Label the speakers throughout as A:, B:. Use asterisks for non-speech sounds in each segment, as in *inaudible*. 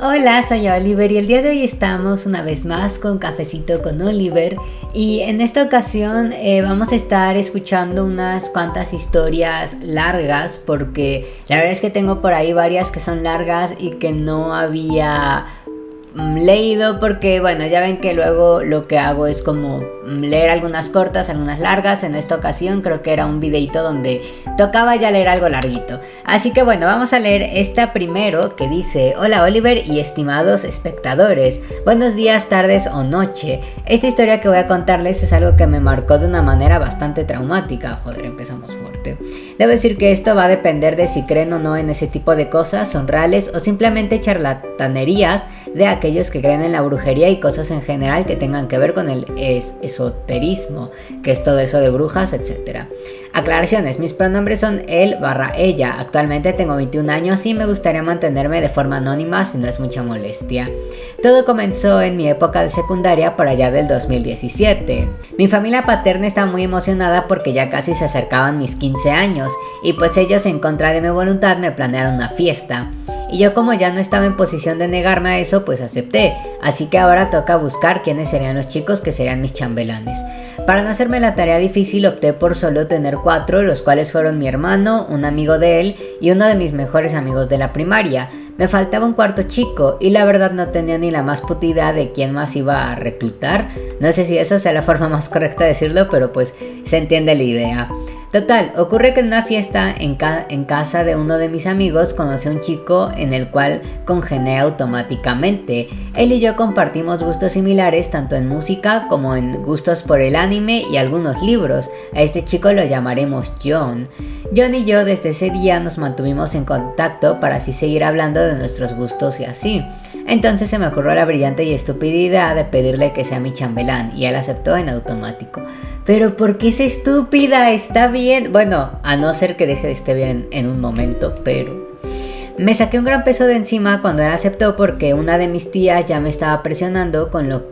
A: Hola, soy Oliver y el día de hoy estamos una vez más con Cafecito con Oliver. Y en esta ocasión eh, vamos a estar escuchando unas cuantas historias largas porque la verdad es que tengo por ahí varias que son largas y que no había leído porque bueno ya ven que luego lo que hago es como leer algunas cortas, algunas largas. En esta ocasión creo que era un videito donde tocaba ya leer algo larguito. Así que bueno, vamos a leer esta primero que dice, hola Oliver y estimados espectadores, buenos días, tardes o noche. Esta historia que voy a contarles es algo que me marcó de una manera bastante traumática. Joder, empezamos fuerte. Debo decir que esto va a depender de si creen o no en ese tipo de cosas, son reales o simplemente charlatanerías de aquellos que creen en la brujería y cosas en general que tengan que ver con el esoterismo, que es todo eso de brujas, etc. Aclaraciones, mis pronombres son él barra ella. Actualmente tengo 21 años y me gustaría mantenerme de forma anónima si no es mucha molestia. Todo comenzó en mi época de secundaria por allá del 2017. Mi familia paterna estaba muy emocionada porque ya casi se acercaban mis 15 años y pues ellos en contra de mi voluntad me planearon una fiesta. Y yo como ya no estaba en posición de negarme a eso, pues acepté. Así que ahora toca buscar quiénes serían los chicos que serían mis chambelanes. Para no hacerme la tarea difícil opté por solo tener cuatro, los cuales fueron mi hermano, un amigo de él y uno de mis mejores amigos de la primaria. Me faltaba un cuarto chico y la verdad no tenía ni la más puta idea de quién más iba a reclutar. No sé si eso sea la forma más correcta de decirlo, pero pues se entiende la idea. Total, ocurre que en una fiesta en, casa de uno de mis amigos conocí a un chico en el cual congené automáticamente. Él y yo compartimos gustos similares tanto en música como en gustos por el anime y algunos libros. A este chico lo llamaremos John. John y yo desde ese día nos mantuvimos en contacto para así seguir hablando de nuestros gustos y así. Entonces se me ocurrió la brillante y estúpida idea de pedirle que sea mi chambelán y él aceptó en automático. Pero ¿por qué es estúpida? Está bien. Bueno, a no ser que deje de estar bien en, un momento, pero... Me saqué un gran peso de encima cuando él aceptó porque una de mis tías ya me estaba presionando con lo,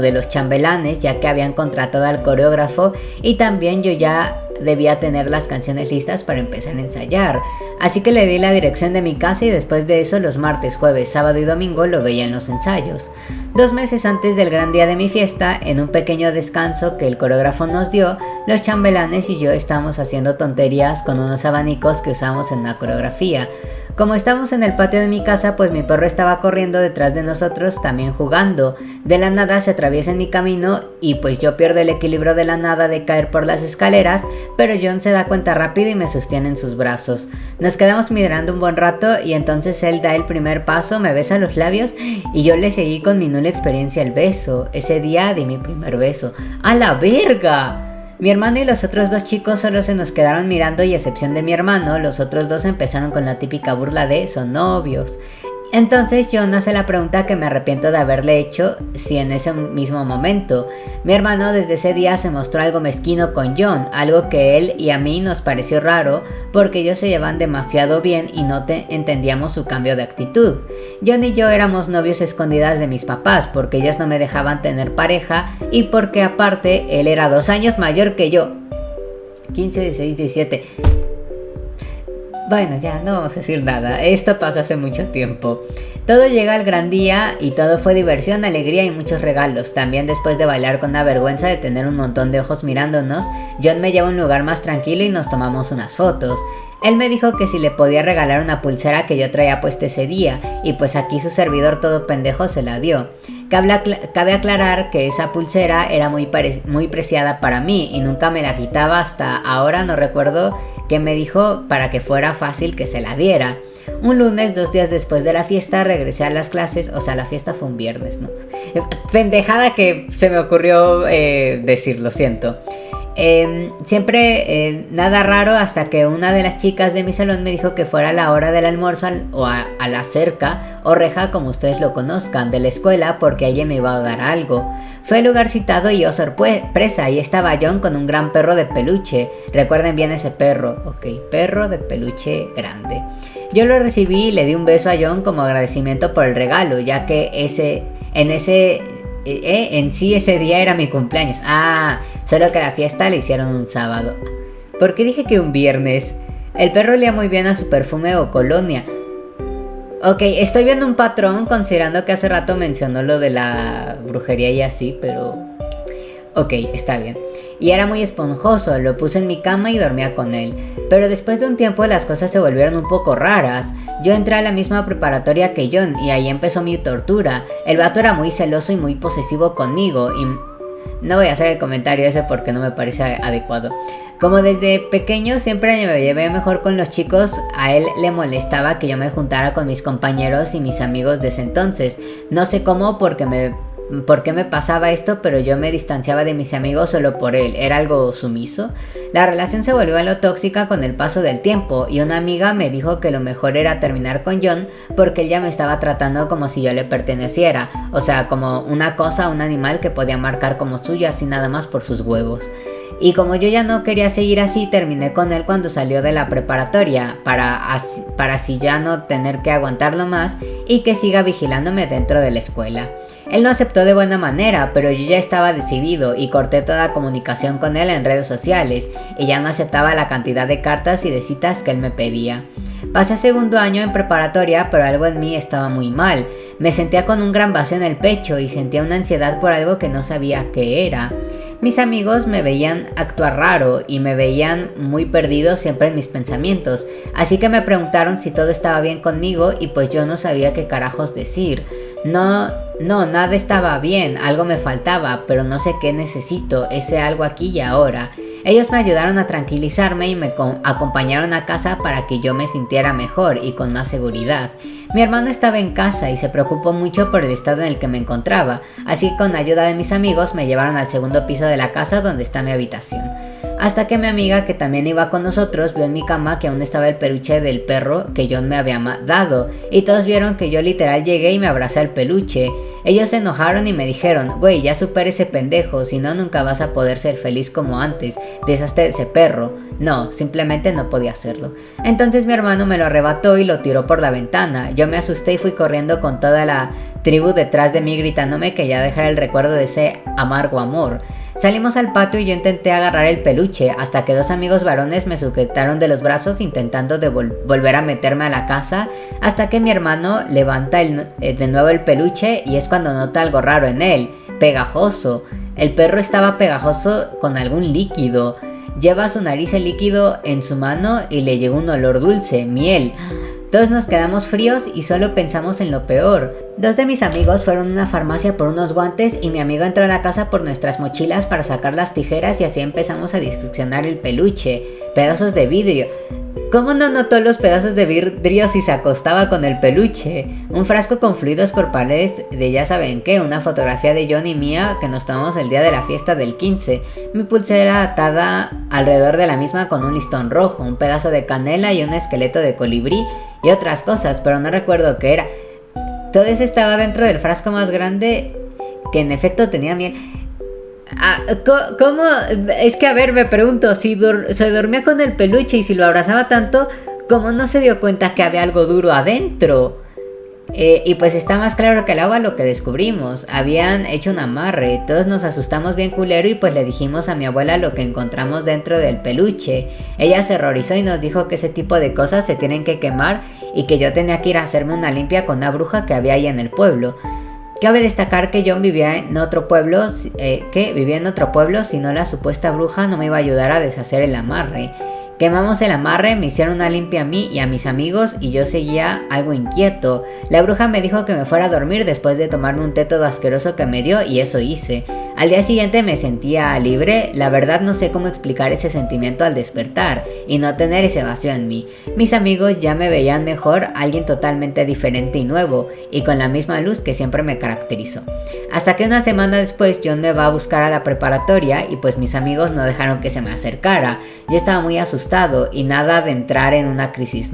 A: de los chambelanes ya que habían contratado al coreógrafo y también yo ya debía tener las canciones listas para empezar a ensayar. Así que le di la dirección de mi casa y después de eso los martes, jueves, sábado y domingo lo veía en los ensayos. Dos meses antes del gran día de mi fiesta, en un pequeño descanso que el coreógrafo nos dio, los chambelanes y yo estábamos haciendo tonterías con unos abanicos que usamos en la coreografía. Como estamos en el patio de mi casa, pues mi perro estaba corriendo detrás de nosotros también jugando. De la nada se atraviesa en mi camino y pues yo pierdo el equilibrio de la nada de caer por las escaleras, pero John se da cuenta rápido y me sostiene en sus brazos. Nos quedamos mirando un buen rato y entonces él da el primer paso, me besa los labios y yo le seguí con mi nula experiencia el beso. Ese día di mi primer beso. ¡A la verga! Mi hermano y los otros dos chicos solo se nos quedaron mirando y a excepción de mi hermano, los otros dos empezaron con la típica burla de son novios. Entonces John hace la pregunta que me arrepiento de haberle hecho si en ese mismo momento. Mi hermano desde ese día se mostró algo mezquino con John, algo que él y a mí nos pareció raro porque ellos se llevan demasiado bien y no entendíamos su cambio de actitud. John y yo éramos novios escondidas de mis papás porque ellos no me dejaban tener pareja y porque aparte él era dos años mayor que yo. 15, 16, 17. Bueno, ya no vamos a decir nada, esto pasó hace mucho tiempo. Todo llega al gran día y todo fue diversión, alegría y muchos regalos. También después de bailar con la vergüenza de tener un montón de ojos mirándonos, John me lleva a un lugar más tranquilo y nos tomamos unas fotos. Él me dijo que si le podía regalar una pulsera que yo traía puesta ese día, y pues aquí su servidor todo pendejo se la dio. Cabe, aclarar que esa pulsera era muy, muy preciada para mí y nunca me la quitaba hasta ahora, no recuerdo que me dijo para que fuera fácil que se la diera. Un lunes, dos días después de la fiesta, regresé a las clases, o sea, la fiesta fue un viernes, ¿no? Pendejada que se me ocurrió eh, decir, lo siento. Em, siempre eh, nada raro hasta que una de las chicas de mi salón me dijo que fuera a la hora del almuerzo o a, la cerca o reja como ustedes lo conozcan de la escuela porque ella me iba a dar algo. Fue el lugar citado y yo sorpresa, y estaba John con un gran perro de peluche. Recuerden bien ese perro, ok, perro de peluche grande. Yo lo recibí y le di un beso a John como agradecimiento por el regalo, ya que ese, en ese eh, eh, en sí ese día era mi cumpleaños. Ah, solo que la fiesta la hicieron un sábado. ¿Por qué dije que un viernes? El perro olía muy bien a su perfume o colonia. Ok, estoy viendo un patrón considerando que hace rato mencionó lo de la brujería y así, pero... Ok, está bien. Y era muy esponjoso, lo puse en mi cama y dormía con él. Pero después de un tiempo las cosas se volvieron un poco raras. Yo entré a la misma preparatoria que John y ahí empezó mi tortura. El vato era muy celoso y muy posesivo conmigo y... No voy a hacer el comentario ese porque no me parece adecuado. Como desde pequeño siempre me llevé mejor con los chicos, a él le molestaba que yo me juntara con mis compañeros y mis amigos de ese entonces. No sé cómo porque me por qué me pasaba esto, pero yo me distanciaba de mis amigos solo por él, era algo sumiso. La relación se volvió a lo tóxica con el paso del tiempo y una amiga me dijo que lo mejor era terminar con John porque él ya me estaba tratando como si yo le perteneciera, o sea, como una cosa, un animal que podía marcar como suyo así nada más por sus huevos. Y como yo ya no quería seguir así, terminé con él cuando salió de la preparatoria, para para así ya no tener que aguantarlo más y que siga vigilándome dentro de la escuela. Él no aceptó de buena manera, pero yo ya estaba decidido y corté toda comunicación con él en redes sociales y ya no aceptaba la cantidad de cartas y de citas que él me pedía. Pasé segundo año en preparatoria, pero algo en mí estaba muy mal. Me sentía con un gran vacío en el pecho y sentía una ansiedad por algo que no sabía qué era. Mis amigos me veían actuar raro y me veían muy perdido siempre en mis pensamientos, así que me preguntaron si todo estaba bien conmigo y pues yo no sabía qué carajos decir. No, no, nada estaba bien, algo me faltaba, pero no sé qué necesito, ese algo aquí y ahora. Ellos me ayudaron a tranquilizarme y me acompañaron a casa para que yo me sintiera mejor y con más seguridad. Mi hermano estaba en casa y se preocupó mucho por el estado en el que me encontraba, así que con ayuda de mis amigos me llevaron al segundo piso de la casa donde está mi habitación. Hasta que mi amiga, que también iba con nosotros, vio en mi cama que aún estaba el peluche del perro que John me había dado, y todos vieron que yo literal llegué y me abracé al peluche. Ellos se enojaron y me dijeron, güey, ya supera ese pendejo, si no nunca vas a poder ser feliz como antes, deshazte de ese perro. No, simplemente no podía hacerlo. Entonces mi hermano me lo arrebató y lo tiró por la ventana. Yo me asusté y fui corriendo con toda la tribu detrás de mí gritándome que ya dejara el recuerdo de ese amargo amor. Salimos al patio y yo intenté agarrar el peluche hasta que dos amigos varones me sujetaron de los brazos intentando volver a meterme a la casa hasta que mi hermano levanta eh, de nuevo el peluche y es cuando nota algo raro en él, pegajoso. El perro estaba pegajoso con algún líquido. Lleva su nariz el líquido en su mano y le llegó un olor dulce, miel. Todos nos quedamos fríos y solo pensamos en lo peor. Dos de mis amigos fueron a una farmacia por unos guantes y mi amigo entró a la casa por nuestras mochilas para sacar las tijeras y así empezamos a diseccionar el peluche, pedazos de vidrio. ¿Cómo no notó los pedazos de vidrio si se acostaba con el peluche? Un frasco con fluidos corporales de ya saben qué, una fotografía de John y mía que nos tomamos el día de la fiesta del 15, mi pulsera atada alrededor de la misma con un listón rojo, un pedazo de canela y un esqueleto de colibrí y otras cosas, pero no recuerdo qué era. Todo eso estaba dentro del frasco más grande que en efecto tenía miel. Ah, ¿Cómo? Es que a ver, me pregunto, si se dormía con el peluche y si lo abrazaba tanto, ¿cómo no se dio cuenta que había algo duro adentro? Eh, y pues está más claro que el agua lo que descubrimos. Habían hecho un amarre, todos nos asustamos bien culero y pues le dijimos a mi abuela lo que encontramos dentro del peluche. Ella se horrorizó y nos dijo que ese tipo de cosas se tienen que quemar y que yo tenía que ir a hacerme una limpia con una bruja que había ahí en el pueblo. Cabe destacar que John vivía en otro pueblo, eh, que vivía en otro pueblo, si no la supuesta bruja no me iba a ayudar a deshacer el amarre. Quemamos el amarre, me hicieron una limpia a mí y a mis amigos y yo seguía algo inquieto. La bruja me dijo que me fuera a dormir después de tomarme un té todo asqueroso que me dio y eso hice. Al día siguiente me sentía libre, la verdad no sé cómo explicar ese sentimiento al despertar y no tener ese vacío en mí. Mis amigos ya me veían mejor, alguien totalmente diferente y nuevo y con la misma luz que siempre me caracterizó. Hasta que una semana después John me va a buscar a la preparatoria y pues mis amigos no dejaron que se me acercara. Yo estaba muy asustado y nada de entrar en una crisis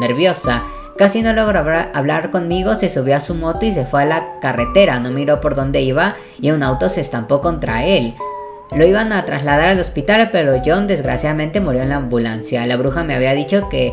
A: nerviosa. Casi no logró hablar conmigo, se subió a su moto y se fue a la carretera, no miró por dónde iba y un auto se estampó contra él. Lo iban a trasladar al hospital, pero John desgraciadamente murió en la ambulancia. La bruja me había dicho que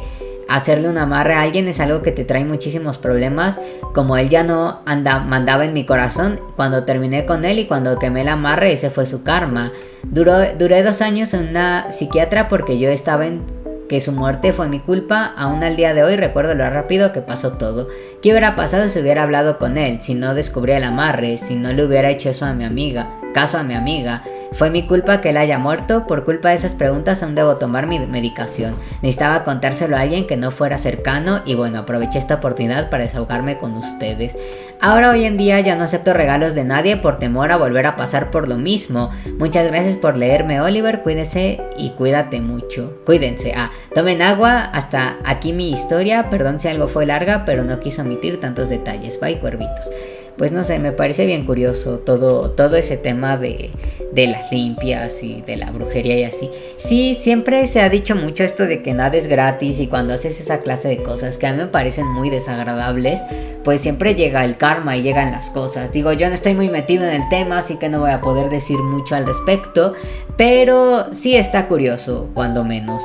A: hacerle un amarre a alguien es algo que te trae muchísimos problemas. Como él ya no anda, mandaba en mi corazón, cuando terminé con él y cuando quemé el amarre, ese fue su karma. Duró, duré dos años en una psiquiatra porque yo estaba en que su muerte fue mi culpa, aún al día de hoy recuerdo lo rápido que pasó todo. ¿Qué hubiera pasado si hubiera hablado con él, si no descubría el amarre, si no le hubiera hecho eso a mi amiga, caso a mi amiga? ¿Fue mi culpa que él haya muerto? Por culpa de esas preguntas aún debo tomar mi medicación. Necesitaba contárselo a alguien que no fuera cercano y bueno, aproveché esta oportunidad para desahogarme con ustedes. Ahora hoy en día ya no acepto regalos de nadie por temor a volver a pasar por lo mismo. Muchas gracias por leerme Oliver, cuídense y cuídate mucho. Cuídense. Ah, tomen agua, hasta aquí mi historia, perdón si algo fue larga, pero no quise omitir tantos detalles. Bye cuervitos pues no sé, me parece bien curioso todo, todo ese tema de, de, las limpias y de la brujería y así. Sí, siempre se ha dicho mucho esto de que nada es gratis y cuando haces esa clase de cosas que a mí me parecen muy desagradables, pues siempre llega el karma y llegan las cosas. Digo, yo no estoy muy metido en el tema, así que no voy a poder decir mucho al respecto, pero sí está curioso, cuando menos.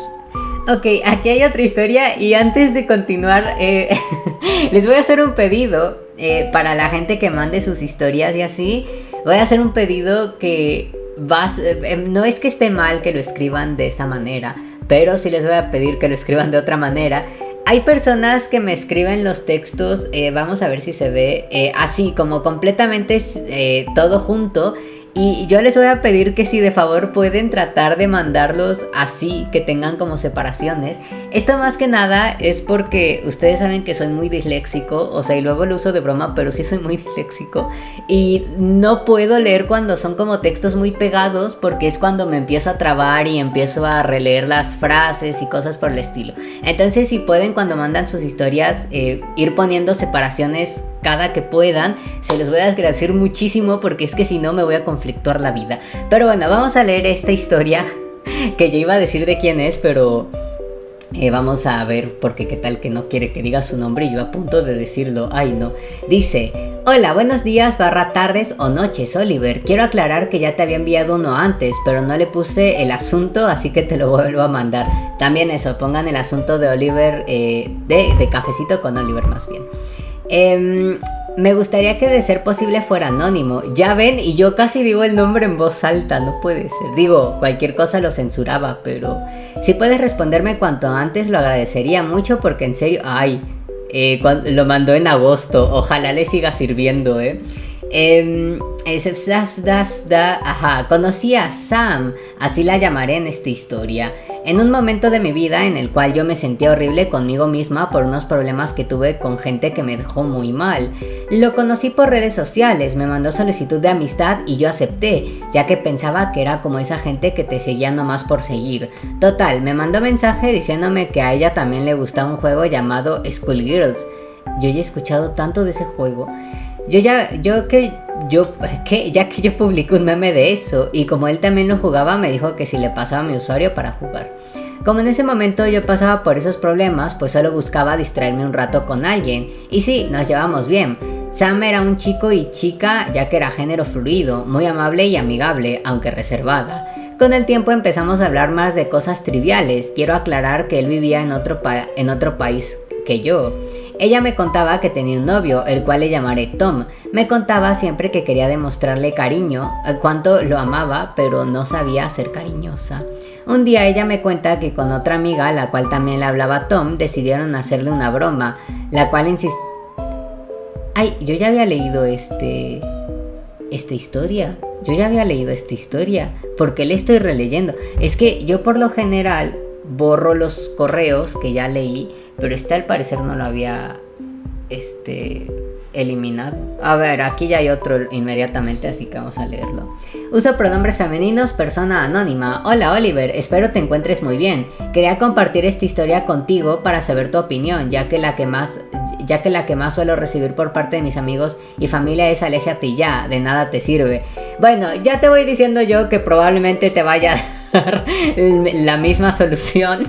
A: Ok, aquí hay otra historia y antes de continuar, eh, *laughs* les voy a hacer un pedido eh, para la gente que mande sus historias y así. Voy a hacer un pedido que vas, eh, em, no es que esté mal que lo escriban de esta manera, pero sí les voy a pedir que lo escriban de otra manera. Hay personas que me escriben los textos, vamos a ver si se ve, así como completamente todo junto y yo les voy a pedir que si de favor pueden tratar de mandarlos así, que tengan como separaciones. Esto más que nada es porque ustedes saben que soy muy disléxico, o sea, y luego lo uso de broma, pero sí soy muy *laughs* disléxico. Y no puedo leer cuando son como textos muy pegados, porque es cuando me empiezo a trabar y empiezo a releer las frases y cosas por el estilo. Entonces, si pueden cuando mandan sus historias, eh, ir poniendo separaciones cada que puedan. Se los voy a agradecer muchísimo porque es que si no me voy a conflictuar la vida. Pero bueno, vamos a leer esta historia que yo iba a decir de quién es, pero eh, vamos a ver porque qué tal que no quiere que diga su nombre y yo a punto de decirlo. Ay no. Dice, hola, buenos días, barra tardes o noches, Oliver. Quiero aclarar que ya te había enviado uno antes, pero no le puse el asunto, así que te lo vuelvo a mandar. También eso, pongan el asunto de Oliver, eh, de, de cafecito con Oliver más bien. Em, me gustaría que de ser posible fuera anónimo. Ya ven, y yo casi digo el nombre en voz alta, no puede ser. Digo, cualquier cosa lo censuraba, pero si puedes responderme cuanto antes lo agradecería mucho porque en serio, ay, eh, lo mandó en agosto, ojalá le siga sirviendo, ¿eh? Eh, ajá, conocí a Sam, así la llamaré en esta historia, en un momento de mi vida en el cual yo me sentí horrible conmigo misma por unos problemas que tuve con gente que me dejó muy mal. Lo conocí por redes sociales, me mandó solicitud de amistad y yo acepté, ya que pensaba que era como esa gente que te seguía nomás por seguir. Total, me mandó mensaje diciéndome que a ella también le gustaba un juego llamado Schoolgirls. Yo ya he escuchado tanto de ese juego. Yo ya, yo que, yo, que, ya que yo publiqué un meme de eso y como él también lo jugaba, me dijo que si le pasaba mi usuario para jugar. Como en ese momento yo pasaba por esos problemas, pues solo buscaba distraerme un rato con alguien. Y sí, nos llevamos bien. Sam era un chico y chica, ya que era género fluido, muy amable y amigable, aunque reservada. Con el tiempo empezamos a hablar más de cosas triviales. Quiero aclarar que él vivía en otro, en otro país que yo. Ella me contaba que tenía un novio, el cual le llamaré Tom. Me contaba siempre que quería demostrarle cariño, eh, cuánto lo amaba, pero no sabía ser cariñosa. Un día ella me cuenta que con otra amiga, la cual también le hablaba Tom, decidieron hacerle una broma, la cual insistió... Ay, yo ya había leído este... esta historia. Yo ya había leído esta historia. ¿Por qué le estoy releyendo? Es que yo por lo general borro los correos que ya leí pero este al parecer no lo había este, eliminado. A ver, aquí ya hay otro inmediatamente, así que vamos a leerlo. Uso pronombres femeninos, persona anónima. Hola Oliver, espero te encuentres muy bien. Quería compartir esta historia contigo para saber tu opinión, ya que la que más ya que la que más suelo recibir por parte de mis amigos y familia es aléjate ya, de nada te sirve. Bueno, ya te voy diciendo yo que probablemente te vaya *laughs* la misma solución,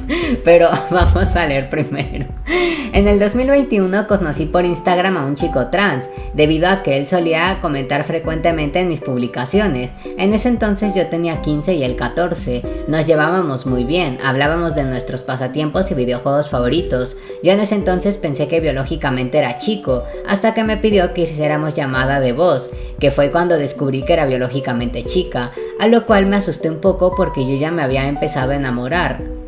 A: pero *laughs* vamos a leer primero. En el 2021 conocí por Instagram a un chico trans, debido a que él solía comentar frecuentemente en mis publicaciones. En ese entonces yo tenía 15 y él 14. Nos llevábamos muy bien, hablábamos de nuestros pasatiempos y videojuegos favoritos. Yo en ese entonces pensé que biológicamente era chico, hasta que me pidió que hiciéramos llamada de voz, que fue cuando descubrí que era biológicamente chica, a lo cual me asusté un poco porque yo ya me había empezado a enamorar.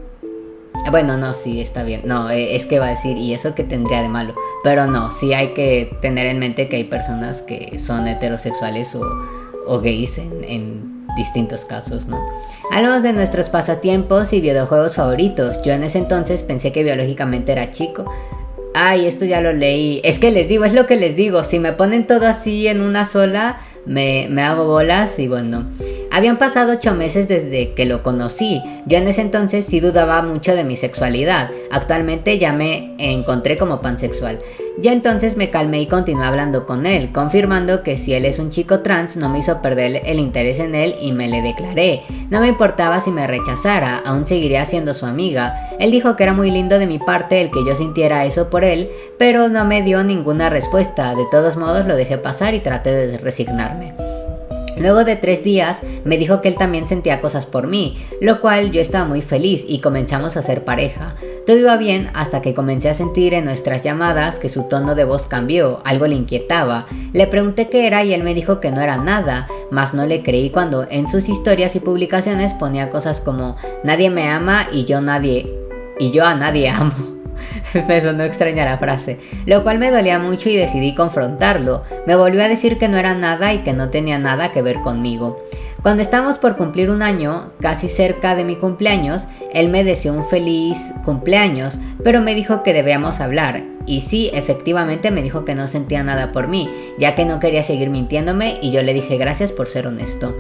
A: Bueno, no, sí, está bien. No, eh, es que va a decir, ¿y eso qué tendría de malo? Pero no, sí hay que tener en mente que hay personas que son heterosexuales o, o gays en, en distintos casos, ¿no? Hablamos de nuestros pasatiempos y videojuegos favoritos. Yo en ese entonces pensé que biológicamente era chico. Ay, esto ya lo leí. Es que les digo, es lo que les digo. Si me ponen todo así en una sola, me, me, hago bolas y bueno. Habían pasado ocho meses desde que lo conocí. Yo en ese entonces sí dudaba mucho de mi sexualidad. Actualmente ya me encontré como pansexual. Ya entonces me calmé y continué hablando con él, confirmando que si él es un chico trans no me hizo perder el interés en él y me le declaré. No me importaba si me rechazara, aún seguiría siendo su amiga. Él dijo que era muy lindo de mi parte el que yo sintiera eso por él, pero no me dio ninguna respuesta. De todos modos lo dejé pasar y traté de resignarme. Luego de tres días me dijo que él también sentía cosas por mí, lo cual yo estaba muy feliz y comenzamos a ser pareja. Todo iba bien hasta que comencé a sentir en nuestras llamadas que su tono de voz cambió, algo le inquietaba. Le pregunté qué era y él me dijo que no era nada, mas no le creí cuando en sus historias y publicaciones ponía cosas como nadie me ama y yo nadie y yo a nadie amo. *laughs* me sonó extraña la frase, lo cual me dolía mucho y decidí confrontarlo. Me volvió a decir que no era nada y que no tenía nada que ver conmigo. Cuando estábamos por cumplir un año, casi cerca de mi cumpleaños, él me deseó un feliz cumpleaños, pero me dijo que debíamos hablar. Y sí, efectivamente me dijo que no sentía nada por mí, ya que no quería seguir mintiéndome y yo le dije gracias por ser honesto.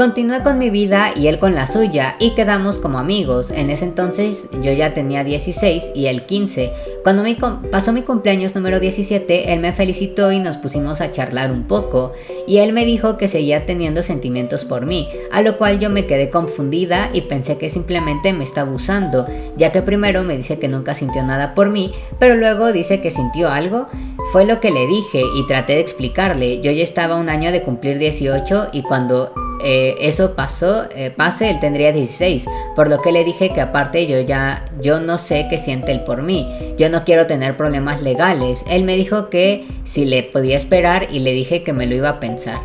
A: Continué con mi vida y él con la suya y quedamos como amigos. En ese entonces yo ya tenía 16 y él 15. Cuando me pasó mi cumpleaños número 17, él me felicitó y nos pusimos a charlar un poco y él me dijo que seguía teniendo sentimientos por mí, a lo cual yo me quedé confundida y pensé que simplemente me estaba usando, ya que primero me dice que nunca sintió nada por mí, pero luego dice que sintió algo. Fue lo que le dije y traté de explicarle. Yo ya estaba un año de cumplir 18 y cuando eh, eso pasó, eh, pase, él tendría 16, por lo que le dije que aparte yo ya, yo no sé qué siente él por mí, yo no quiero tener problemas legales. Él me dijo que si le podía esperar y le dije que me lo iba a pensar.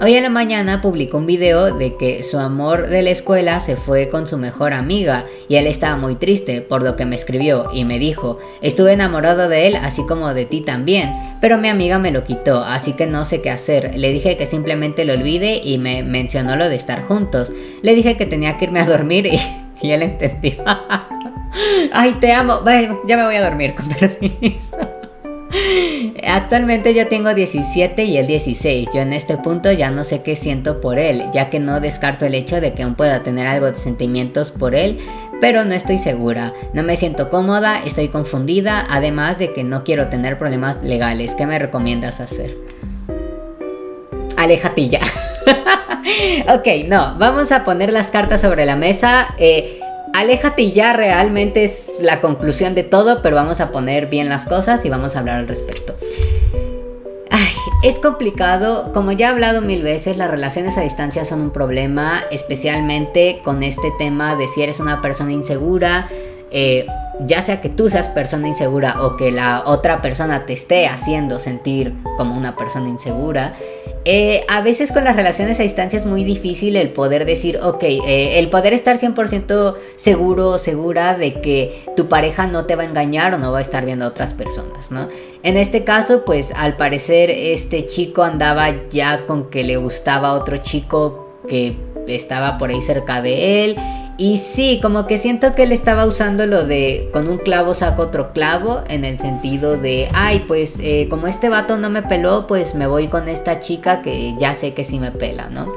A: Hoy en la mañana publicó un video de que su amor de la escuela se fue con su mejor amiga y él estaba muy triste, por lo que me escribió y me dijo, estuve enamorado de él así como de ti también, pero mi amiga me lo quitó, así que no sé qué hacer. Le dije que simplemente lo olvide y me mencionó lo de estar juntos. Le dije que tenía que irme a dormir y, él entendió. *laughs* Ay, te amo. ya me voy a dormir, con permiso. Actualmente yo tengo 17 y él 16. Yo en este punto ya no sé qué siento por él, ya que no descarto el hecho de que aún pueda tener algo de sentimientos por él, pero no estoy segura. No me siento cómoda, estoy confundida, además de que no quiero tener problemas legales. ¿Qué me recomiendas hacer? Aléjate ya. *laughs* ok, no, vamos a poner las cartas sobre la mesa. Eh, aléjate y ya realmente es la conclusión de todo, pero vamos a poner bien las cosas y vamos a hablar al respecto. Es complicado, como ya he hablado mil veces, las relaciones a distancia son un problema, especialmente con este tema de si eres una persona insegura, eh, ya sea que tú seas persona insegura o que la otra persona te esté haciendo sentir como una persona insegura. Eh, a veces con las relaciones a distancia es muy difícil el poder decir, ok, eh, el poder estar 100% seguro o segura de que tu pareja no te va a engañar o no va a estar viendo a otras personas, ¿no? En este caso, pues al parecer este chico andaba ya con que le gustaba a otro chico que estaba por ahí cerca de él y sí, como que siento que él estaba usando lo de con un clavo saco otro clavo, en el sentido de, ay, pues eh, como este vato no me peló, pues me voy con esta chica que ya sé que sí me pela, ¿no?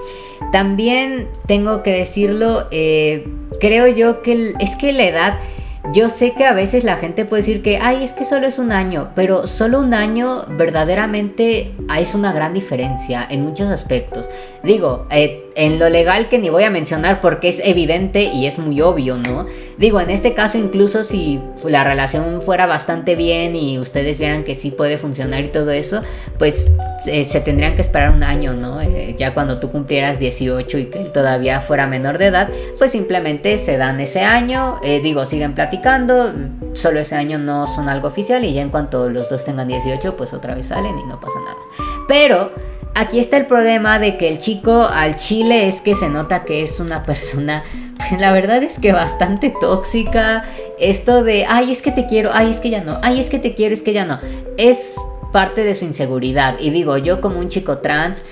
A: También tengo que decirlo, eh, creo yo que es que la edad yo sé que a veces la gente puede decir que, ay, es que solo es un año, pero solo un año verdaderamente es una gran diferencia en muchos aspectos. Digo, eh, en lo legal que ni voy a mencionar porque es evidente y es muy obvio, ¿no? Digo, en este caso incluso si la relación fuera bastante bien y ustedes vieran que sí puede funcionar y todo eso, pues eh, se tendrían que esperar un año, ¿no? Eh, ya cuando tú cumplieras 18 y que él todavía fuera menor de edad, pues simplemente se dan ese año, eh, digo, siguen platicando, solo ese año no son algo oficial y ya en cuanto los dos tengan 18, pues otra vez salen y no pasa nada. Pero Aquí está el problema de que el chico al chile es que se nota que es una persona, *laughs* la verdad es que bastante tóxica esto de, ay, es que te quiero, ay, es que ya no, ay, es que te quiero, es que ya no, es parte de su inseguridad. Y digo, yo como un chico trans,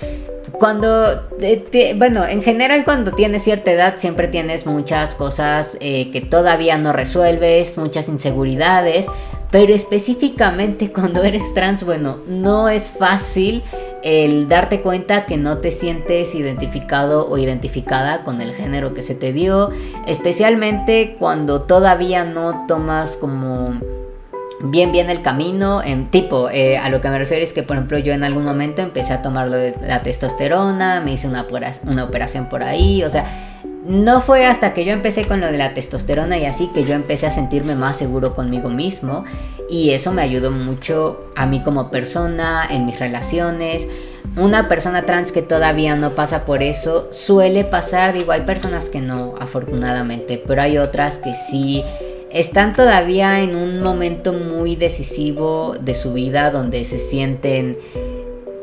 A: cuando, eh, bueno, en general cuando tienes cierta edad siempre tienes muchas cosas eh, que todavía no resuelves, muchas inseguridades, pero específicamente cuando eres trans, bueno, no es fácil el darte cuenta que no te sientes identificado o identificada con el género que se te dio, especialmente cuando todavía no tomas como bien bien el camino en tipo eh, a lo que me refiero es que por ejemplo yo en algún momento empecé a tomar la testosterona me hice una, una operación por ahí o sea no fue hasta que yo empecé con lo de la testosterona y así que yo empecé a sentirme más seguro conmigo mismo y eso me ayudó mucho a mí como persona, en mis relaciones. Una persona trans que todavía no pasa por eso suele pasar, digo, hay personas que no, afortunadamente, pero hay otras que sí están todavía en un momento muy decisivo de su vida donde se sienten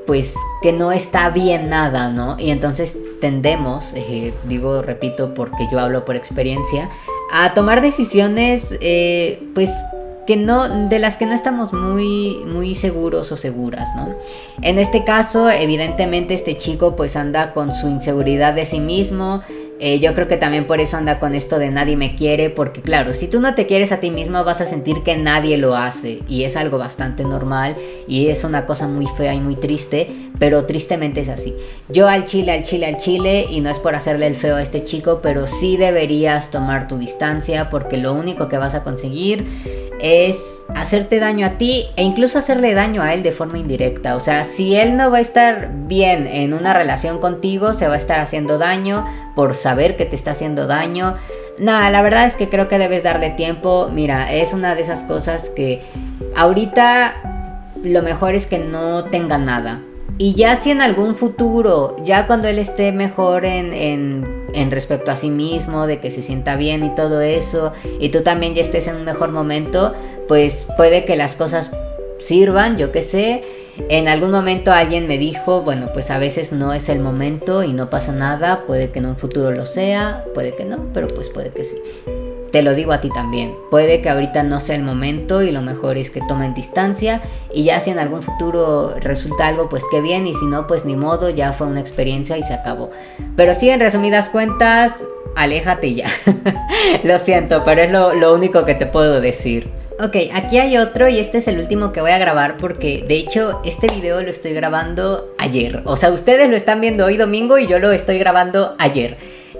A: pues que no está bien nada, ¿no? Y entonces tendemos, eh, digo, repito, porque yo hablo por experiencia, a tomar decisiones eh, pues que no de las que no estamos muy muy seguros o seguras, ¿no? En este caso, evidentemente este chico pues anda con su inseguridad de sí mismo, eh, yo creo que también por eso anda con esto de nadie me quiere, porque claro, si tú no te quieres a ti mismo vas a sentir que nadie lo hace y es algo bastante normal y es una cosa muy fea y muy triste, pero tristemente es así. Yo al chile, al chile, al chile y no es por hacerle el feo a este chico, pero sí deberías tomar tu distancia porque lo único que vas a conseguir es hacerte daño a ti e incluso hacerle daño a él de forma indirecta. O sea, si él no va a estar bien en una relación contigo, se va a estar haciendo daño por saber que te está haciendo daño. Nada, la verdad es que creo que debes darle tiempo. Mira, es una de esas cosas que ahorita lo mejor es que no tenga nada. Y ya si en algún futuro, ya cuando él esté mejor en, en, respecto a sí mismo, de que se sienta bien y todo eso, y tú también ya estés en un mejor momento, pues puede que las cosas sirvan, yo qué sé. En algún momento alguien me dijo, bueno, pues a veces no es el momento y no pasa nada, puede que en un futuro lo sea, puede que no, pero pues puede que sí. Te lo digo a ti también, puede que ahorita no sea el momento y lo mejor es que tomen distancia y ya si en algún futuro resulta algo, pues qué bien y si no, pues ni modo, ya fue una experiencia y se acabó. Pero sí, en resumidas cuentas, aléjate ya. *laughs* lo siento, pero es lo, lo único que te puedo decir. Ok, aquí hay otro y este es el último que voy a grabar porque de hecho este video lo estoy grabando ayer. O sea, ustedes lo están viendo hoy domingo y yo lo estoy grabando ayer.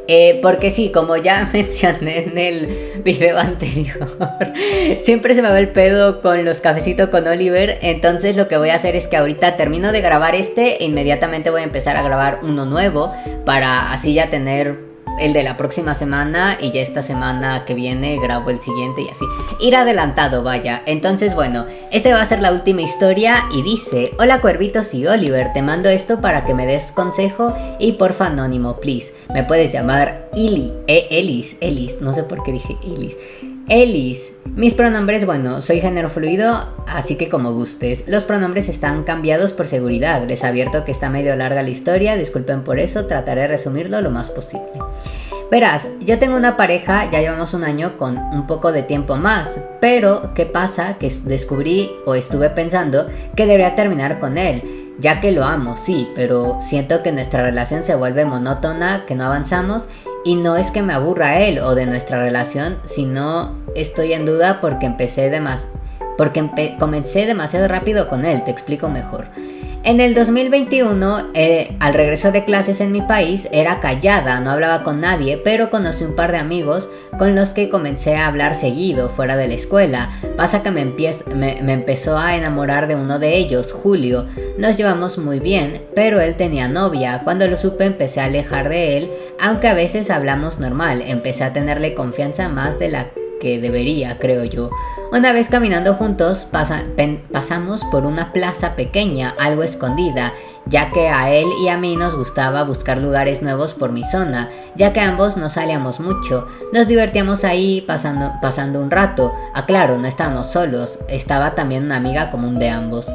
A: Eh, porque sí, como ya *laughs* mencioné en el video anterior, *laughs* siempre se me va el pedo con los cafecitos con Oliver. Entonces lo que voy a hacer es que ahorita termino de grabar este e inmediatamente voy a empezar a grabar uno nuevo para así ya tener el de la próxima semana y ya esta semana que viene grabo el siguiente y así. Ir adelantado, vaya. Entonces, bueno, este va a ser la última historia y dice, hola cuervitos y Oliver, te mando esto para que me des consejo y porfa anónimo, please. Me puedes llamar Ili, eh, Elis, Elis, no sé por qué dije Elis. Elis. Mis pronombres, bueno, soy género fluido, así que como gustes. Los pronombres están cambiados por seguridad. Les advierto que está medio larga la historia, disculpen por eso, trataré de resumirlo lo más posible. Verás, yo tengo una pareja, ya llevamos un año con un poco de tiempo más, pero ¿qué pasa? Que descubrí o estuve pensando que debería terminar con él, ya que lo amo, sí, pero siento que nuestra relación se vuelve monótona, que no avanzamos y no es que me aburra él o de nuestra relación, sino estoy en duda porque empecé comencé demasiado rápido con él, te explico mejor. En el 2021, eh, al regreso de clases en mi país, era callada, no hablaba con nadie, pero conocí un par de amigos con los que comencé a hablar seguido fuera de la escuela. Pasa que me, me empezó a enamorar de uno de ellos, Julio. Nos llevamos muy bien, pero él tenía novia. Cuando lo supe empecé a alejar de él, aunque a veces hablamos normal. Empecé a tenerle confianza más de la que debería, creo yo. Una vez caminando juntos pasamos por una plaza pequeña, algo escondida, ya que a él y a mí nos gustaba buscar lugares nuevos por mi zona, ya que ambos no salíamos mucho, nos divertíamos ahí pasando, pasando un rato, aclaro, no estábamos solos, estaba también una amiga común de ambos.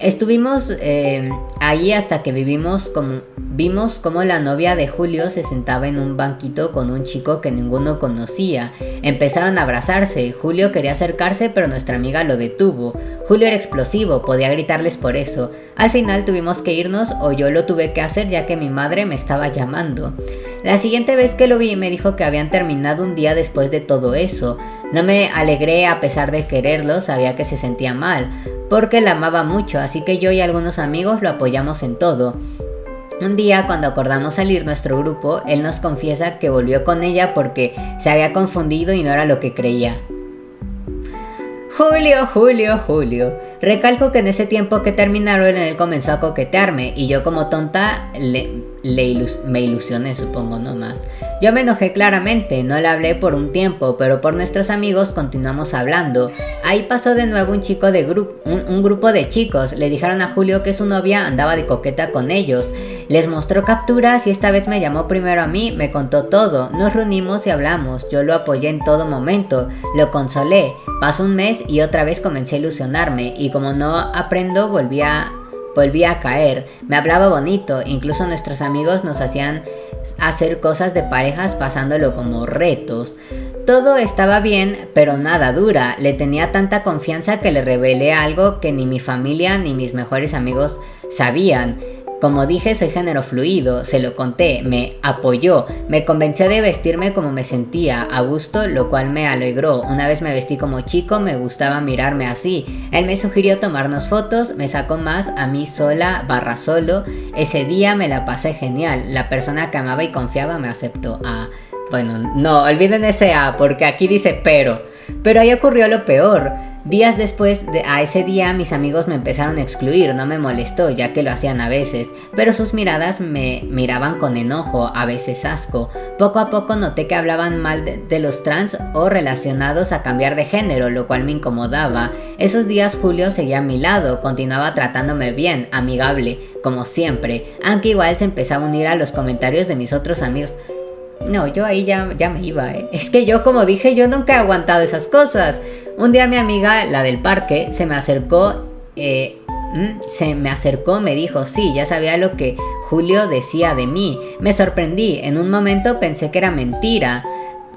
A: Estuvimos eh, ahí hasta que vivimos como vimos cómo la novia de Julio se sentaba en un banquito con un chico que ninguno conocía. Empezaron a abrazarse. Julio quería acercarse, pero nuestra amiga lo detuvo. Julio era explosivo, podía gritarles por eso. Al final tuvimos que irnos o yo lo tuve que hacer ya que mi madre me estaba llamando. La siguiente vez que lo vi me dijo que habían terminado un día después de todo eso. No me alegré a pesar de quererlo, sabía que se sentía mal, porque la amaba mucho, así que yo y algunos amigos lo apoyamos en todo. Un día, cuando acordamos salir nuestro grupo, él nos confiesa que volvió con ella porque se había confundido y no era lo que creía. Julio, Julio, Julio. Recalco que en ese tiempo que terminaron él comenzó a coquetearme y yo como tonta le, me ilusioné, supongo, no más. Yo me enojé claramente, no le hablé por un tiempo, pero por nuestros amigos continuamos hablando. Ahí pasó de nuevo un chico de grupo, un, grupo de chicos. Le dijeron a Julio que su novia andaba de coqueta con ellos. Les mostró capturas y esta vez me llamó primero a mí, me contó todo. Nos reunimos y hablamos. Yo lo apoyé en todo momento, lo consolé. Pasó un mes y otra vez comencé a ilusionarme y como no aprendo volví a Volví a caer, me hablaba bonito, incluso nuestros amigos nos hacían hacer cosas de parejas pasándolo como retos. Todo estaba bien, pero nada dura. Le tenía tanta confianza que le revelé algo que ni mi familia ni mis mejores amigos sabían. Como dije, soy género fluido, se lo conté, me apoyó, me convenció de vestirme como me sentía, a gusto, lo cual me alegró. Una vez me vestí como chico, me gustaba mirarme así. Él me sugirió tomarnos fotos, me sacó más a mí sola, barra solo. Ese día me la pasé genial, la persona que amaba y confiaba me aceptó. Ah, bueno, no, olviden ese A, porque aquí dice pero. Pero ahí ocurrió lo peor. Días después de a ese día mis amigos me empezaron a excluir, no me molestó ya que lo hacían a veces, pero sus miradas me miraban con enojo, a veces asco. Poco a poco noté que hablaban mal de, los trans o relacionados a cambiar de género, lo cual me incomodaba. Esos días Julio seguía a mi lado, continuaba tratándome bien, amigable, como siempre, aunque igual se empezaba a unir a los comentarios de mis otros amigos. No, yo ahí ya, ya me iba, ¿eh? Es que yo, como dije, yo nunca he aguantado esas cosas. Un día mi amiga, la del parque, se me acercó, eh, se me acercó, me dijo, sí, ya sabía lo que Julio decía de mí. Me sorprendí, en un momento pensé que era mentira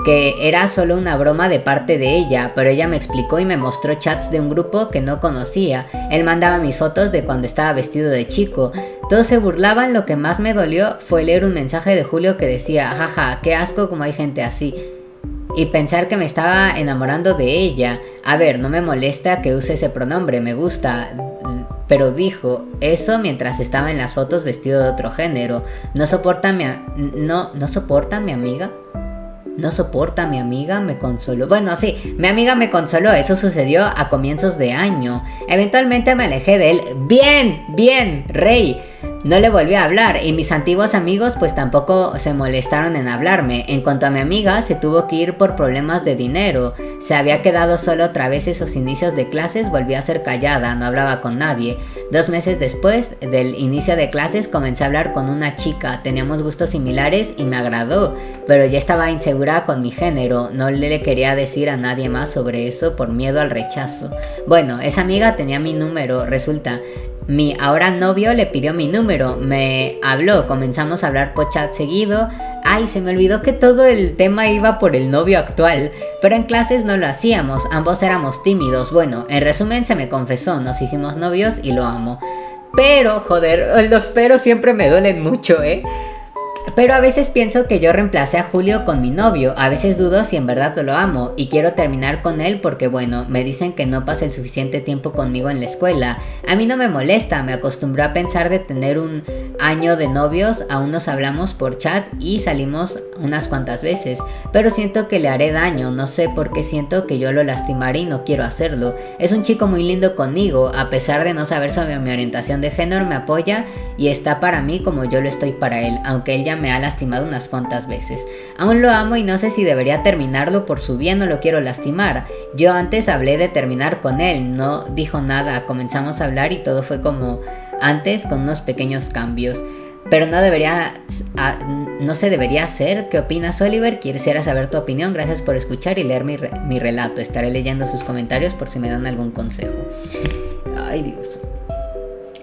A: que era solo una broma de parte de ella, pero ella me explicó y me mostró chats de un grupo que no conocía. Él mandaba mis fotos de cuando estaba vestido de chico. Todos se burlaban, lo que más me dolió fue leer un mensaje de Julio que decía, jaja, qué asco como hay gente así. Y pensar que me estaba enamorando de ella. A ver, no me molesta que use ese pronombre, me gusta. Pero dijo eso mientras estaba en las fotos vestido de otro género. ¿No soporta mi, no, ¿no soporta mi amiga? No soporta, mi amiga me consoló. Bueno, sí, mi amiga me consoló. Eso sucedió a comienzos de año. Eventualmente me alejé de él. Bien, bien, rey. No le volví a hablar y mis antiguos amigos pues tampoco se molestaron en hablarme. En cuanto a mi amiga, se tuvo que ir por problemas de dinero. Se había quedado solo otra vez esos inicios de clases, volví a ser callada, no hablaba con nadie. Dos meses después del inicio de clases comencé a hablar con una chica, teníamos gustos similares y me agradó, pero ya estaba insegura con mi género, no le quería decir a nadie más sobre eso por miedo al rechazo. Bueno, esa amiga tenía mi número, resulta, mi ahora novio le pidió mi número, me habló, comenzamos a hablar por chat seguido. Ay, se me olvidó que todo el tema iba por el novio actual, pero en clases no lo hacíamos, ambos éramos tímidos. Bueno, en resumen se me confesó, nos hicimos novios y lo amo. Pero, joder, los peros siempre me duelen mucho, ¿eh? Pero a veces pienso que yo reemplacé a Julio con mi novio, a veces dudo si en verdad lo amo y quiero terminar con él porque bueno, me dicen que no pasa el suficiente tiempo conmigo en la escuela. A mí no me molesta, me acostumbré a pensar de tener un año de novios, aún nos hablamos por chat y salimos unas cuantas veces, pero siento que le haré daño, no sé por qué siento que yo lo lastimaré y no quiero hacerlo. Es un chico muy lindo conmigo, a pesar de no saber sobre mi orientación de género, me apoya y está para mí como yo lo estoy para él, aunque él ya me ha lastimado unas cuantas veces. Aún lo amo y no sé si debería terminarlo por su bien o lo quiero lastimar. Yo antes hablé de terminar con él, no dijo nada, comenzamos a hablar y todo fue como antes con unos pequeños cambios. Pero no debería, no se debería hacer. ¿Qué opinas, Oliver? Quisiera saber tu opinión. Gracias por escuchar y leer mi, mi relato. Estaré leyendo sus comentarios por si me dan algún consejo. Ay, Dios.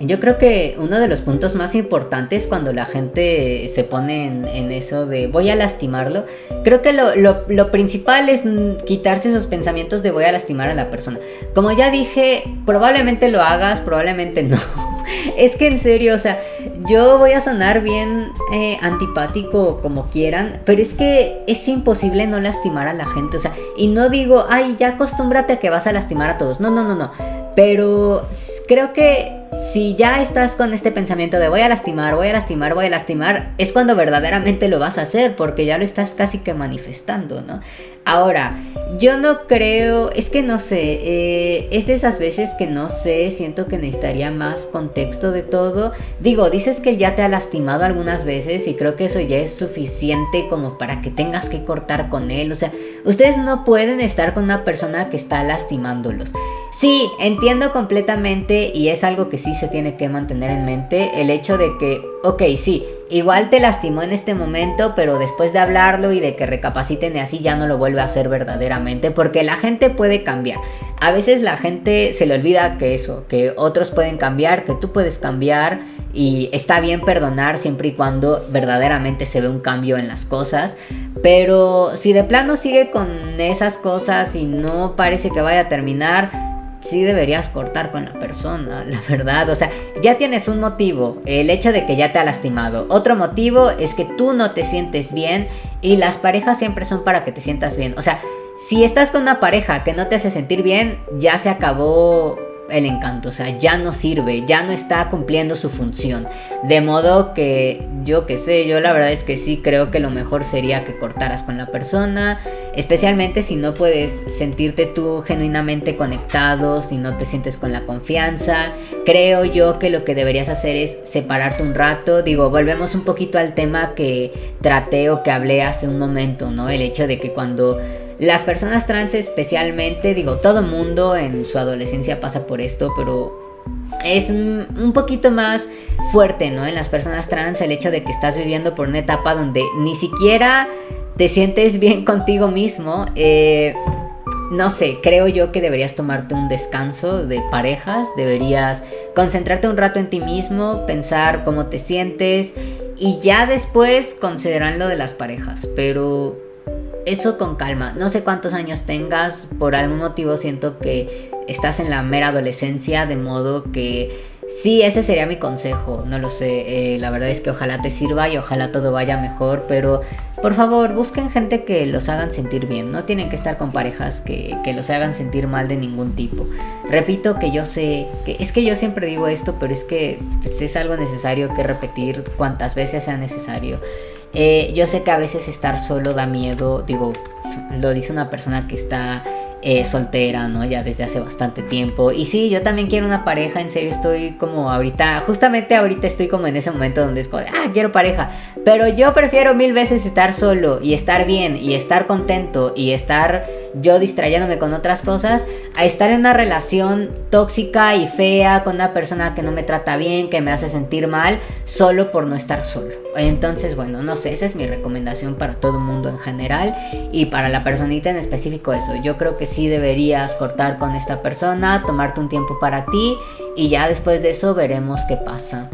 A: Yo creo que uno de los puntos más importantes cuando la gente se pone en, eso de voy a lastimarlo, creo que lo, lo, principal es quitarse esos pensamientos de voy a lastimar a la persona. Como ya dije, probablemente lo hagas, probablemente no. *laughs* es que en serio, o sea, yo voy a sonar bien eh, antipático como quieran, pero es que es imposible no lastimar a la gente, o sea, y no digo, ay, ya acostúmbrate a que vas a lastimar a todos. No, no, no, no. Pero creo que si ya estás con este pensamiento de voy a lastimar, voy a lastimar, voy a lastimar, es cuando verdaderamente lo vas a hacer, porque ya lo estás casi que manifestando, ¿no? Ahora, yo no creo, es que no sé, eh, es de esas veces que no sé, siento que necesitaría más contexto de todo. Digo, dices que ya te ha lastimado algunas veces y creo que eso ya es suficiente como para que tengas que cortar con él. O sea, ustedes no pueden estar con una persona que está lastimándolos. Sí, entiendo completamente y es algo que sí se tiene que mantener en mente, el hecho de que, ok, sí, igual te lastimó en este momento, pero después de hablarlo y de que recapaciten y así ya no lo vuelve a hacer verdaderamente, porque la gente puede cambiar. A veces la gente se le olvida que eso, que otros pueden cambiar, que tú puedes cambiar y está bien perdonar siempre y cuando verdaderamente se ve un cambio en las cosas. Pero si de plano sigue con esas cosas y no parece que vaya a terminar, sí deberías cortar con la persona, *laughs* la verdad. O sea, ya tienes un motivo, el hecho de que ya te ha lastimado. Otro motivo es que tú no te sientes bien y las parejas siempre son para que te sientas bien. O sea, si estás con una pareja que no te hace sentir bien, ya se acabó el encanto, o sea, ya no sirve, ya no está cumpliendo su función. De modo que yo que sé, yo la verdad es que sí creo que lo mejor sería que cortaras con la persona, especialmente si no puedes sentirte tú genuinamente conectado, si no te sientes con la confianza. Creo yo que lo que deberías hacer es separarte un rato, digo, volvemos un poquito al tema que traté o que hablé hace un momento, ¿no? El hecho de que cuando las personas trans especialmente, digo, todo mundo en su adolescencia pasa por esto, pero es un poquito más fuerte, ¿no? En las personas trans el hecho de que estás viviendo por una etapa donde ni siquiera te sientes bien *laughs* contigo mismo. Eh, no sé, creo yo que deberías tomarte un descanso de parejas, deberías concentrarte un rato en ti mismo, pensar cómo te sientes y ya después considerar lo de las parejas, pero eso con calma. No sé cuántos años tengas, por algún motivo siento que estás en la mera adolescencia, de modo que sí, ese sería mi consejo. No lo sé, eh, la verdad es que ojalá te sirva y ojalá todo vaya mejor, pero por favor busquen gente que los hagan sentir bien. No tienen que estar con parejas que, que los hagan sentir mal de ningún tipo. Repito que yo sé, que es que yo siempre digo esto, pero es que pues, es algo necesario que repetir cuantas veces sea necesario. Eh, yo sé que a veces estar solo da miedo, digo, lo dice una persona que está eh, soltera, ¿no? Ya desde hace bastante tiempo. Y sí, yo también quiero una pareja, en serio estoy como ahorita, justamente ahorita estoy como en ese momento donde es como, ah, quiero pareja. Pero yo prefiero mil veces estar solo y estar bien y estar contento y estar yo distrayéndome con otras cosas a estar en una relación tóxica y fea con una persona que no me trata bien, que me hace sentir mal, solo por no estar solo. Entonces, bueno, no sé, esa es mi recomendación para todo el mundo en general y para la personita en específico eso. Yo creo que sí deberías cortar con esta persona, tomarte un tiempo para ti y ya después de eso veremos qué pasa.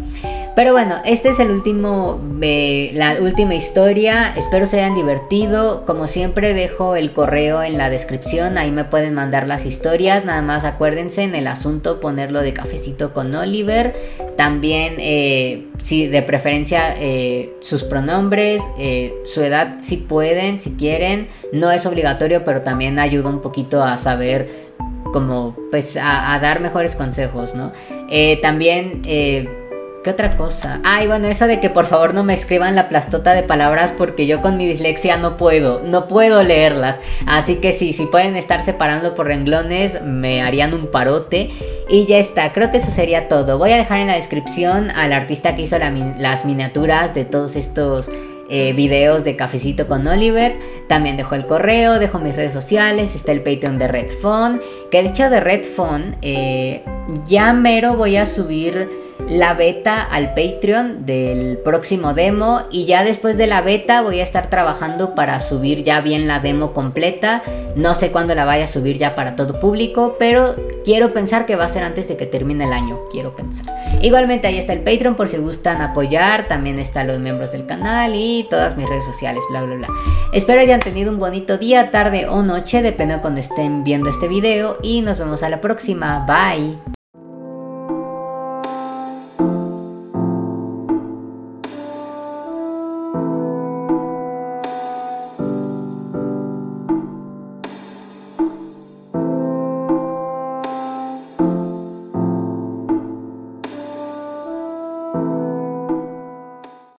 A: Pero bueno, este es el último, eh, la última historia. Espero se hayan divertido. Como siempre dejo el correo en la descripción. Ahí me pueden mandar las historias. Nada más acuérdense en el asunto ponerlo de cafecito con Oliver. También, eh, si de preferencia, eh, sus pronombres, su edad, si pueden, si quieren. No es obligatorio, pero también ayuda un poquito a saber como pues a, dar mejores consejos, ¿no? también ¿Qué otra cosa? Ay, bueno, eso de que por favor no me escriban la plastota de palabras porque yo con mi dislexia no puedo, no puedo leerlas. Así que sí, si pueden estar separando por renglones, me harían un parote. Y ya está, creo que eso sería todo. Voy a dejar en la descripción al artista que hizo las miniaturas de todos estos eh, videos de cafecito con Oliver. También dejo el correo, dejo mis redes sociales, está el Patreon de Redphone. Que el hecho de Redphone, eh, ya mero voy a subir la beta al Patreon del próximo demo y ya después de la beta voy a estar trabajando para subir ya bien la demo completa. No sé cuándo la vaya a subir ya para todo público, pero quiero pensar que va a ser antes de que termine el año, quiero pensar. Igualmente ahí está el Patreon por si gustan apoyar, también están los miembros del canal y todas mis redes sociales, bla bla bla. Espero hayan tenido un bonito día, tarde o noche, depende de cuando estén viendo este video y nos vemos a la próxima. Bye.